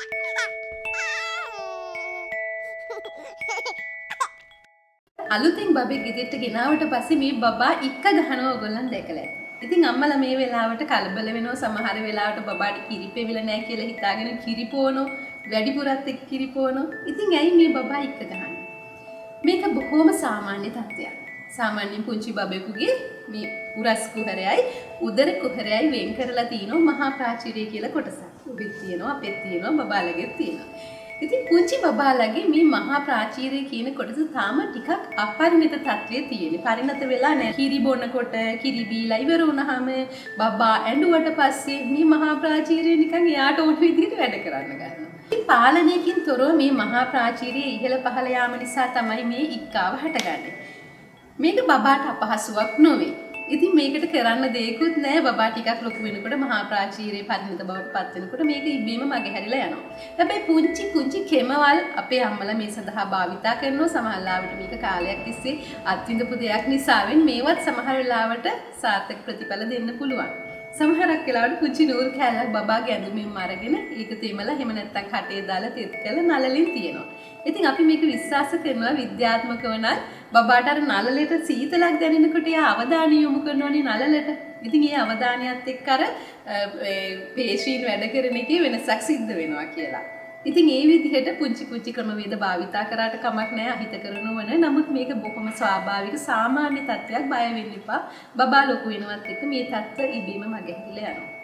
අලුතින් බබෙක් ගෙදෙට්ට ගෙනාවට පස්සේ මේ බබා ඉක්ක ගහනවා ඔයගොල්ලන් දැකලා ඇති. ඉතින් අම්මලා මේ වෙලාවට කලබල වෙනවා සමහර වෙලාවට බබාට කිරි පෙවිලා නැහැ කියලා හිතාගෙන කිරි පොවනෝ වැඩිපුරත් එක්ක කිරි පොවනෝ. ඉතින් ඇයි මේ බබා ඉක්ක ගහන්නේ? මේක බොහොම සාමාන්‍ය තත්ත්වයක්. සාමාන්‍යයෙන් පුංචි බබෙකුගේ මේ උරස් කුහරයයි උදර කුහරයයි වෙන් කරලා තියෙනවා මහා ප්‍රාචීරය කියලා කොටසක්. ඔබෙත් තියෙනවා අපෙත් තියෙනවා බබාලගෙත් තියෙනවා. ඉතින් පුංචි බබාලගේ මේ මහා ප්‍රාචීරය කියන කොටස තාම ටිකක් අපරිණත තත්ත්වයේ තියෙන. පරිණත වෙලා නැහැ. කිරි බොනකොට කිරි බීලා ඉවර වුණාම බබා ඇඬුවට පස්සේ මේ මහා ප්‍රාචීරය නිකන් එයාට ඕන විදිහට වැඩ කරන්න ගන්නවා. ඉතින් පාලනයකින් තොරව මේ මහා ප්‍රාචීරය ඉහළ පහළ යාම නිසා තමයි මේ ඉක්කාව හටගන්නේ. මේක බබාට අපහසුවක් නොවේ. ඉතින් මේකට කරන්න දෙයක්වත් නැහැ බබා ටිකක් ලොකු වෙනකොට මහා ප්‍රාචීරයේ පරිණත බවට පත් වෙනකොට මේක ඉබේම මගහැරිලා යනවා. හැබැයි පුංචි පුංචි කෙමවල් අපේ අම්මලා මේ සඳහා භාවිතා කරනවා සමහරවිට මේක කාලයක් තිස්සේ අත්විඳපු දෙයක් නිසාවෙන් මේවත් සමහර වෙලාවට සාර්ථක ප්‍රතිඵල දෙන්න පුළුවන්. සමහරක් වෙලාවට පුංචි නූල් කෑල්ලක් බබාගේ ඇඳුමින් අරගෙන ඒක තෙමලා එහෙම නැත්නම් කටේ දාලා තෙත් කරලා නලලින් තියෙනවා. ඉතින් අපි මේක විශ්වාස කරනවා විද්‍යාත්මකව නම් බබාට අර නලලට සීතලක් දැනෙනකොට එයා අවධානය යොමු කරනෝනේ නලලට. ඉතින් ඒ අවධානයත් එක්ක අර පේශීන් වැඩ කරන එකේ වෙනසක් සිද්ධ වෙනවා කියලා. ඉතින් ඒ විදිහට පුංචි පුංචි ක්‍රමවේද භාවිතා කරාට කමක් නැහැ අහිත කරනවන. නමුත් මේක බොහොම ස්වාභාවික සාමාන්‍ය තත්ත්වයක් බය වෙන්න එපා. බබා ලොකු වෙනවත් එක්ක මේ තත්ත්ව ඉබේම මගහැරිලා යනවා.